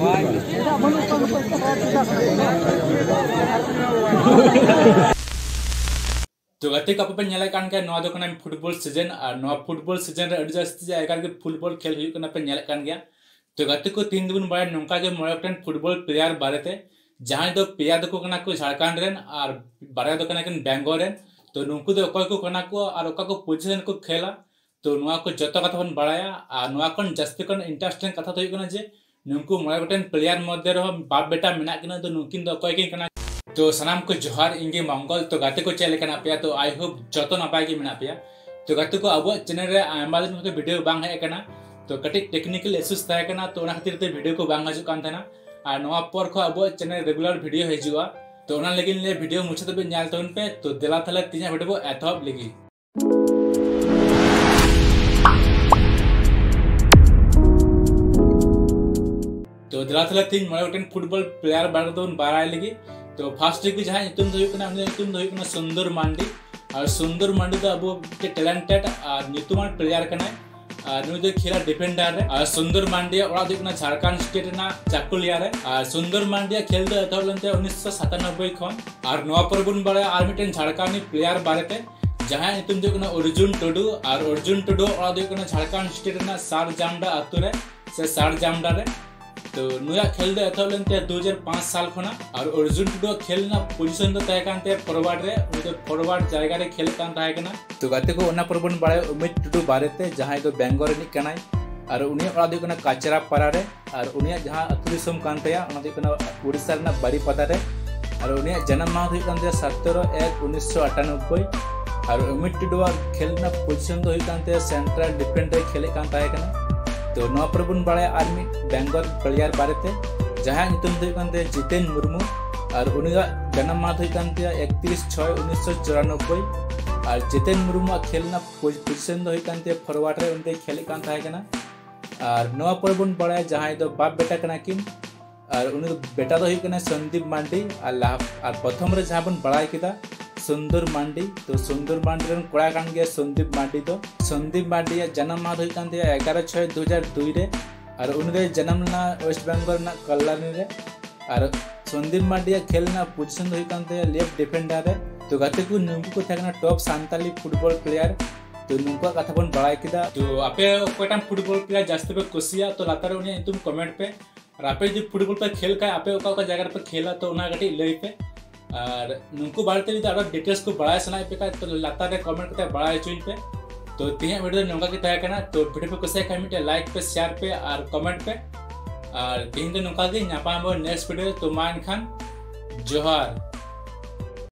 तो गति का पे नेले कान के फुटबॉल सीज़न और फुटबॉल सीज़न जास्ती के फुटबॉल खेल पे तो गति को तीन दिन बाय नौका के मोड़कटन फुटबॉल प्लेयर बारेते जहाँ पेया दो कना को झारखंड और बारे दो बेंगोल तो नुकु को पोजीशन को खेला। तो जतो कथा बन बड़ाया और जास्ती इंटरेस्टिंग कथा तो जे नुकु मोड़कटन प्लेयर मध्य रहो बाप बेटा मेना किना तो नुकिन दो अकय के कना तो सनाम को जोहार इंगे मंगल तो गाते को चले कना पे तो आई होप जतो नपाय के मेना पे तो गाते को अब चैनल रे आयमा दिन के वीडियो बांग है कना तो कटिक टेक्निकल इश्यूज था कना तो ओना खातिर ते वीडियो को बांग हजु कान थाना और नवा पर को अब चैनल रेगुलर वीडियो हिजुआ तो ओना लेकिन ले वीडियो मुछे तो ᱧᱮᱞ तोन पे तो दिला थले तिना वीडियो को एथॉप लगी तो दिला थले तीन मळे गोटेन फुटबॉल प्लेयर बारे दोन बाराय लगी तो फास्ट की जहां ᱧᱩᱛᱩᱢ ᱫᱚ ᱦᱩᱭᱩᱜ ᱠᱟᱱᱟ ᱩᱱᱤ ᱧᱩᱛᱩᱢ ᱫᱚ ᱦᱩᱭᱩᱜ ᱠᱟᱱᱟ ᱥᱩᱱᱫᱚᱨ ᱢᱟᱱᱰᱤ और सुंदर मांडी तो अब टैलेंटेड और ᱧᱩᱛᱩᱢᱟᱱ प्लेयर कना और नुई दो खेला डिफेंडर रे और सुंदर मांडिया ओड़ा दो कना झारखंड स्टेट ना चाकुलिया रे और सुंदर मांडिया खेल दो एथो लनते 1997 खन और नवा पर बुन बारे और मिटन झारखंडी प्लेयर बारेते जहां ᱧᱩᱛᱩᱢ दो कना अर्जुन टुडू और अर्जुन टुडू ओड़ा दो कना झारखंड स्टेट ना सार जामडा अतु रे से सार जामडा तो नुया खेल दो लेनते 2005 साल खना। और अर्जुन टुडू खेल पोजीशन फॉरवर्ड फॉरवर्ड जायगा रे खेल तो गाते को बारे उमित टुडू बारेते जहाँ बेंगोल कनाय और उनी काचरा पारा रे। और उनी जहाँ अतु दिसम कान तया ओना दो कना उड़ीसा रे बारी पता रे। और उनी जन्म माह हुई कान 17 1 1998 और उमित टुडू खेल ना। पोजीशन दो हुई कान सेंट्रल डिफेंडर खेले कान ताहे कना तो नवा पर बन बड़ा आर्मी बेंगल प्लेयर बारे जहाँ नितुम दो कानते जितेन मुर्मू और उनका जन्म माह हुई इकतीस छः उन्नीस सौ चौरानबे और जितेन मुर्मू खेलना पोजिशन दो हुई फॉरवर्ड रे उनते खेले कान ताहे कना और नवा पर बन बड़ा जहाँ दो बाप बेटा कना किन और उन बेटा दो हुई कना संदीप मांडी और और प्रथम रे जहाँ बन बड़ा किदा सुंदर मांडी तो सुंदर मांडी रन कोड़ा कान गया संदीप मांडी तो। संदीप मांडी जन्म माह एगारह छः दो हज़ार दुई रे और उनके जन्म ना वेस्ट बेंगल ना कल्याणी रे और संदीप मांडी खेल ना पोजीशन लेफ़्ट डिफेंडर रे। तो गाते को नुकु को टॉप सांताली फुटबॉल प्लेयर तो नुकु कथा बन बड़ा किदा तो आपे कोटाम फुटबॉल प्लेयर जास्त पे कुसिया तो लातार उनी तुम कमेंट पे। और आपे जो फुटबॉल पे खेल का आपे ओका जगह पे खेला तो उना गटी लई पे। और नुकु बारे और डिटेल्स को बड़ा सना पे तो लातार कमेंट करते बड़ा चुन पे तो तीन वीडियो नौका तो वीडियो पे कुछ खाद लाइक पे शेयर पे और कमेंट पे और दिन नौका नेक्स्ट वीडियो तो मान खान जोहार